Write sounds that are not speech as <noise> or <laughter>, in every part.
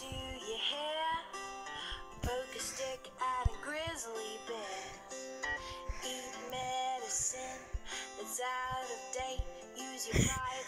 to your hair. Poke a stick at a grizzly bear. Eat medicine that's out of date. Use your fire. <laughs>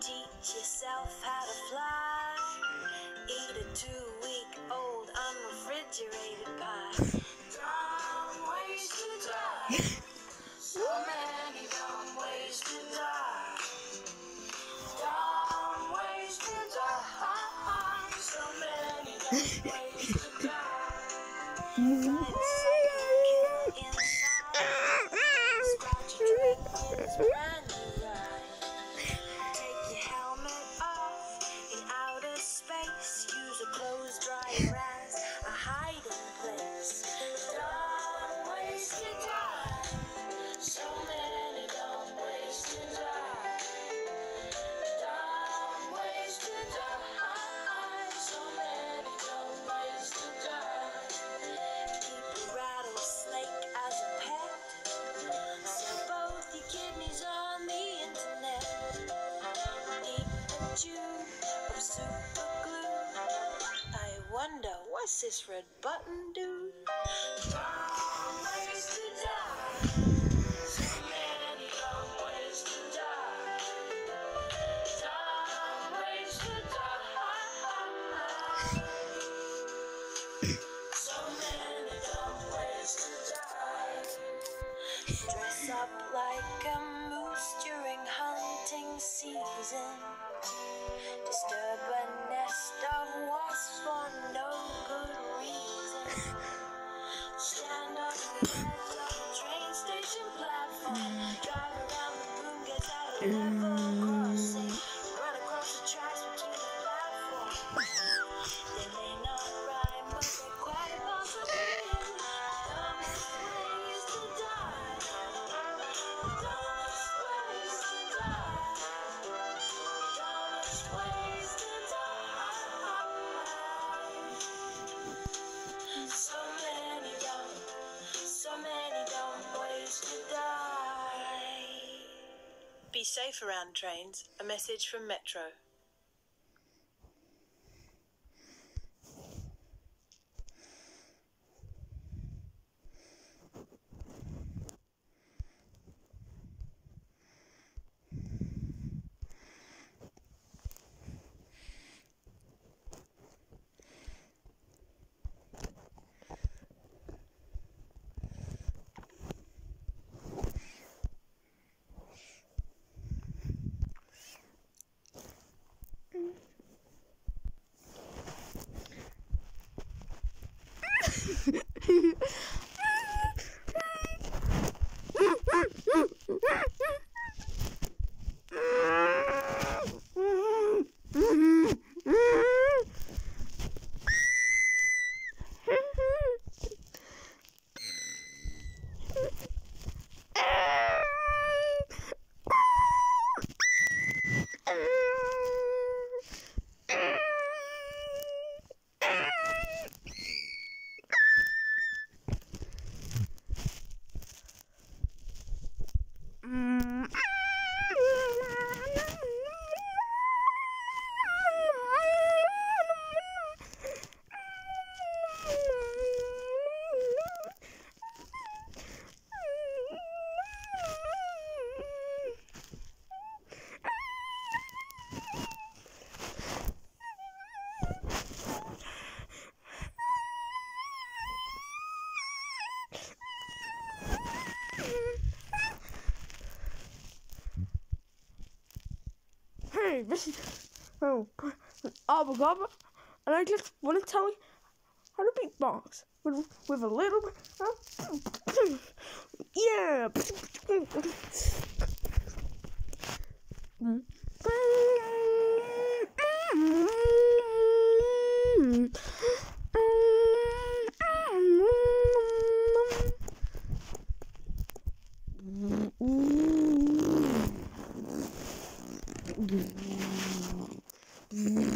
Teach yourself how to fly. Eat a two week old unrefrigerated pie. Dumb ways to die. So many dumb ways to die. Dumb ways to die. So many dumb ways to die. <laughs> wonder what's this red button do? train station Um, safe around trains, a message from Metro. hey, this is oh, Abba and I just want to tell you how to beatbox with, with a little bit yeah. Hmm? Mm-hmm. <laughs>